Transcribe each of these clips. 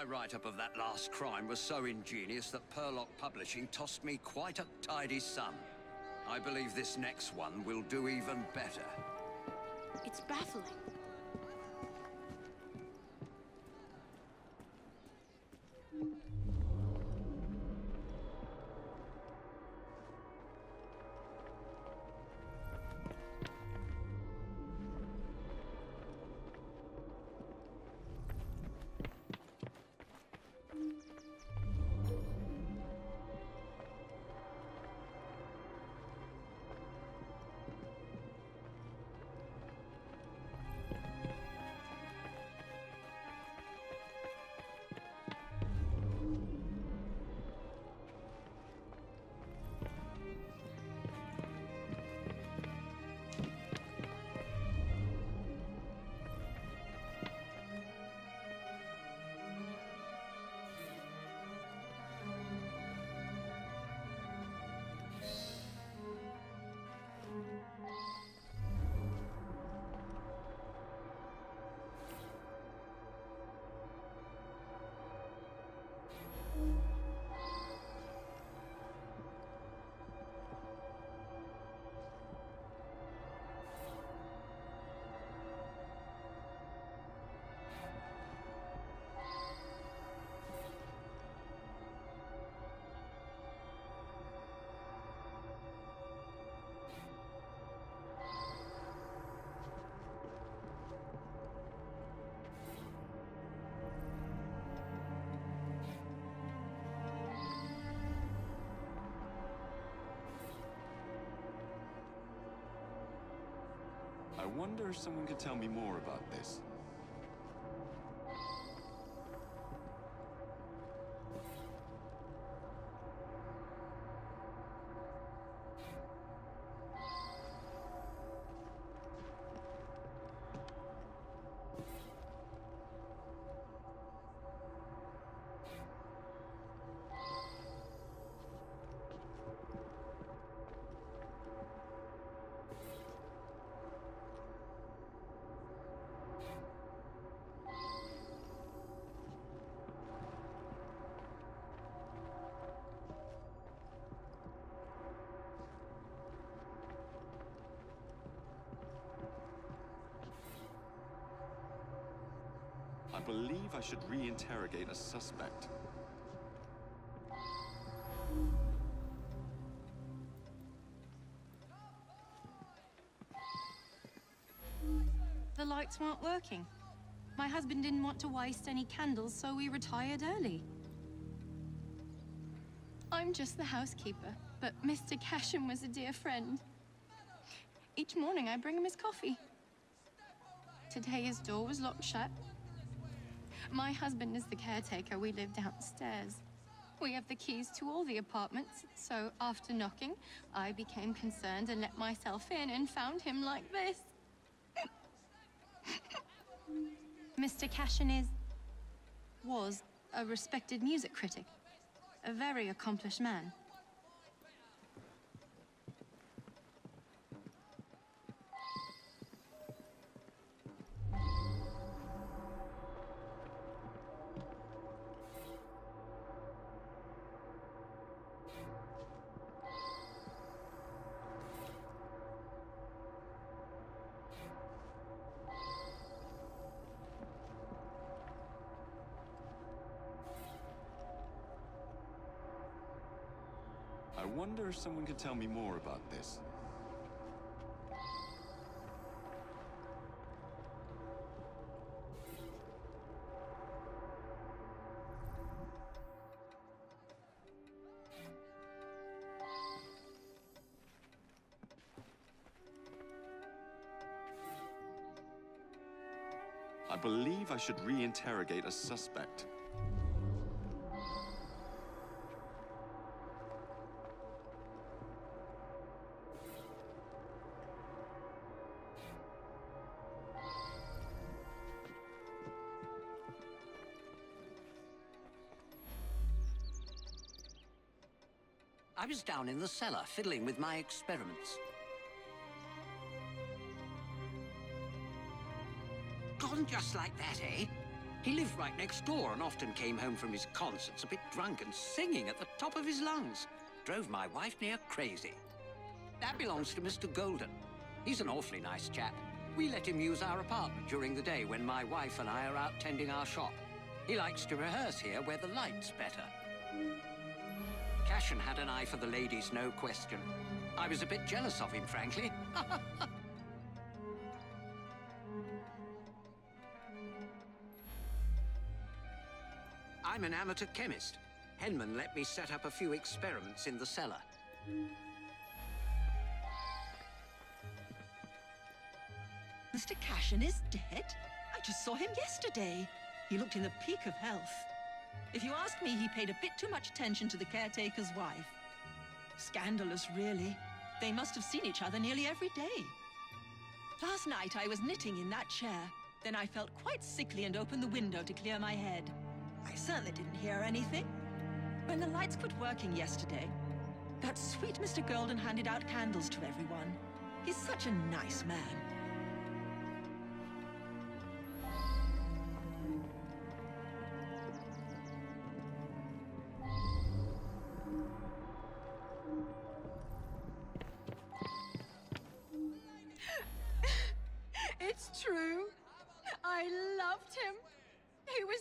My write-up of that last crime was so ingenious that Purlock Publishing tossed me quite a tidy sum. I believe this next one will do even better. It's baffling. Wonder if someone could tell me more about this. I believe I should re-interrogate a suspect. The lights weren't working. My husband didn't want to waste any candles, so we retired early. I'm just the housekeeper, but Mr. Cashin was a dear friend. Each morning I bring him his coffee. Today his door was locked shut. My husband is the caretaker. We live downstairs. We have the keys to all the apartments, so after knocking, I became concerned and let myself in and found him like this. Mr. Cashin is... was a respected music critic. A very accomplished man. I wonder if someone could tell me more about this. I believe I should re-interrogate a suspect. I was down in the cellar fiddling with my experiments. Gone just like that, eh? He lived right next door and often came home from his concerts a bit drunk and singing at the top of his lungs. Drove my wife near crazy. That belongs to Mr. Golden. He's an awfully nice chap. We let him use our apartment during the day when my wife and I are out tending our shop. He likes to rehearse here where the light's better. Cashin had an eye for the ladies, no question. I was a bit jealous of him, frankly. I'm an amateur chemist. Henman let me set up a few experiments in the cellar. Mr. Cashin is dead? I just saw him yesterday. He looked in the peak of health. If you ask me, he paid a bit too much attention to the caretaker's wife. Scandalous, really. They must have seen each other nearly every day. Last night I was knitting in that chair. Then I felt quite sickly and opened the window to clear my head. I certainly didn't hear anything. When the lights quit working yesterday, that sweet Mr. Golden handed out candles to everyone. He's such a nice man.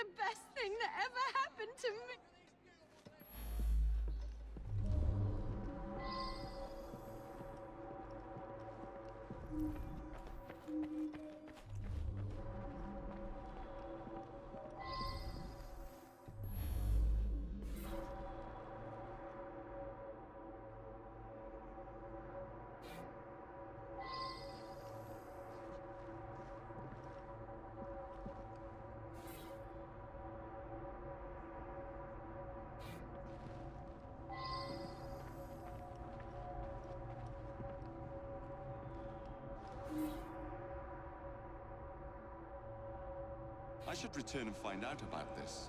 The best thing that ever happened to me. I should return and find out about this.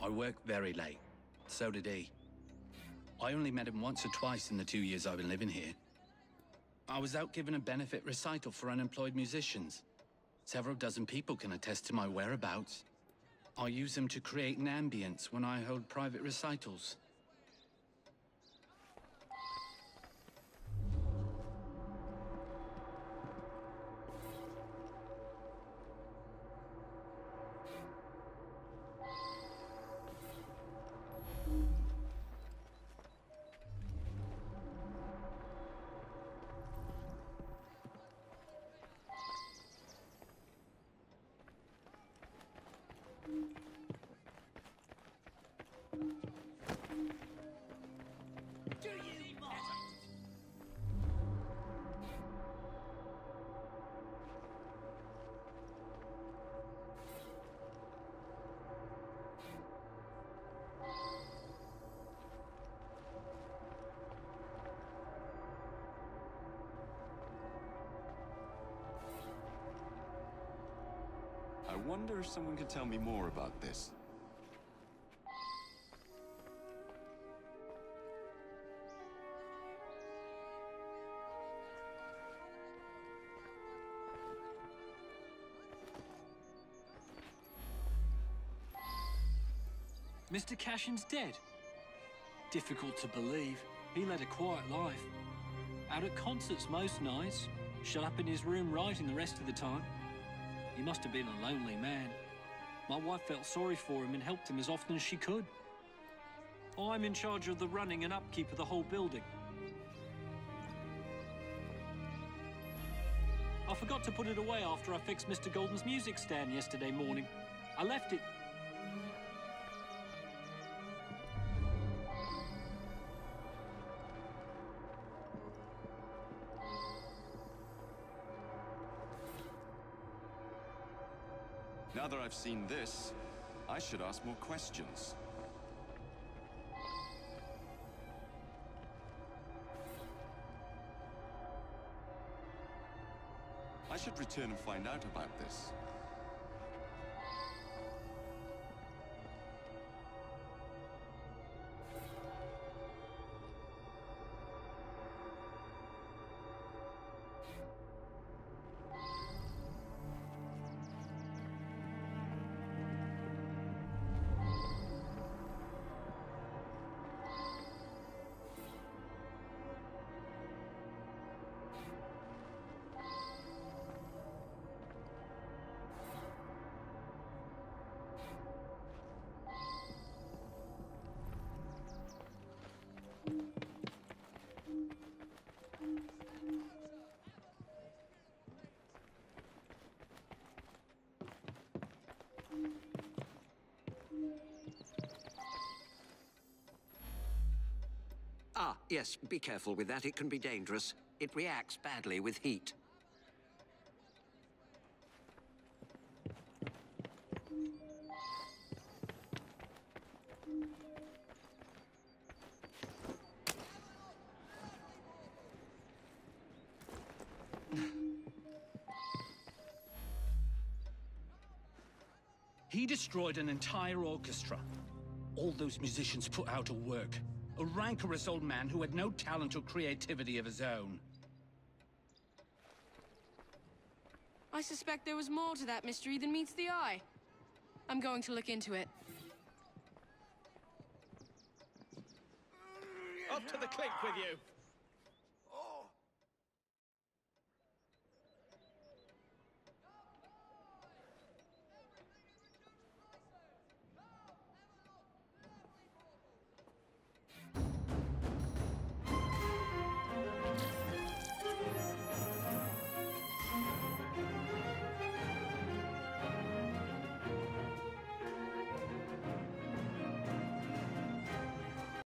I work very late. So did he. I only met him once or twice in the two years I've been living here. I was out giving a benefit recital for unemployed musicians. Several dozen people can attest to my whereabouts. I use them to create an ambience when I hold private recitals. Wonder if someone could tell me more about this. Mr. Cashin's dead. Difficult to believe. He led a quiet life. Out at concerts most nights, shut up in his room writing the rest of the time. He must have been a lonely man. My wife felt sorry for him and helped him as often as she could. I'm in charge of the running and upkeep of the whole building. I forgot to put it away after I fixed Mr. Golden's music stand yesterday morning. I left it Now that I've seen this, I should ask more questions. I should return and find out about this. Ah, yes, be careful with that. It can be dangerous. It reacts badly with heat. He destroyed an entire orchestra. All those musicians put out of work. A rancorous old man who had no talent or creativity of his own. I suspect there was more to that mystery than meets the eye. I'm going to look into it. Up to the clink with you.